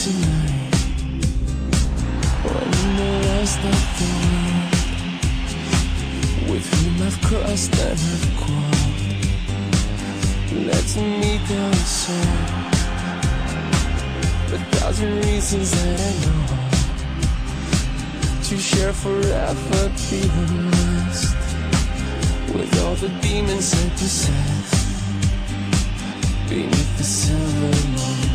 tonight. When the rest of the world with whom I've crossed and have quarreled lets me down so. A thousand reasons that I know to share forever being lost with all the demons I possess beneath the silver moon.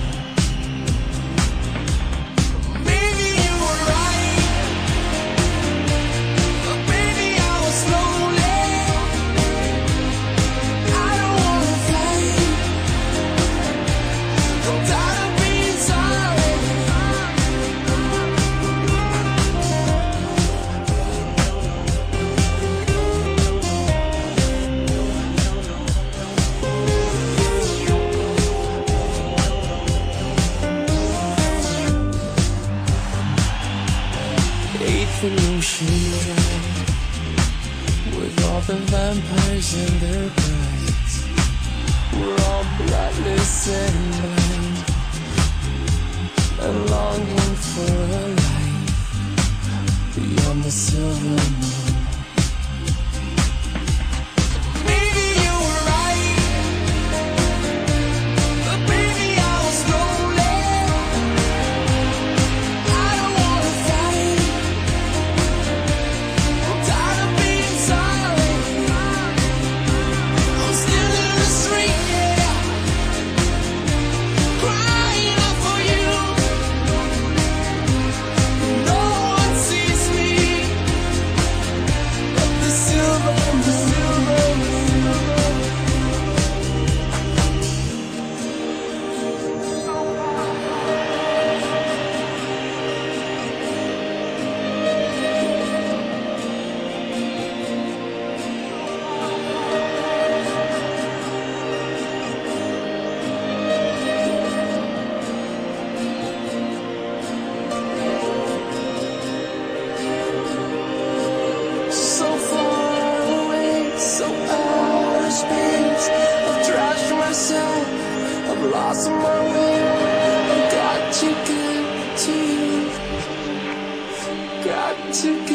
With all the vampires and their brides We're all bloodless and blind. And longing for a life Beyond the silver moon to get to you. Got to get.